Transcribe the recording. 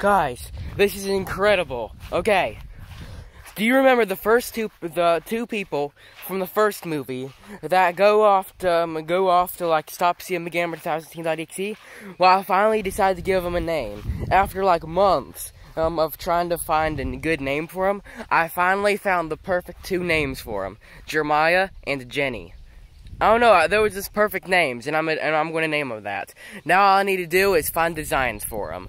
Guys, this is incredible. Okay. Do you remember the first two the two people from the first movie that go off to um, go off to like stop CMBGAMER 2018.exe? Well, I finally decided to give them a name after like months um, of trying to find a good name for them. I finally found the perfect two names for them: Jeremiah and Jenny. I don't know. There was just perfect names, and I'm and I'm going to name them that. Now all I need to do is find designs for them,